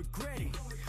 regret it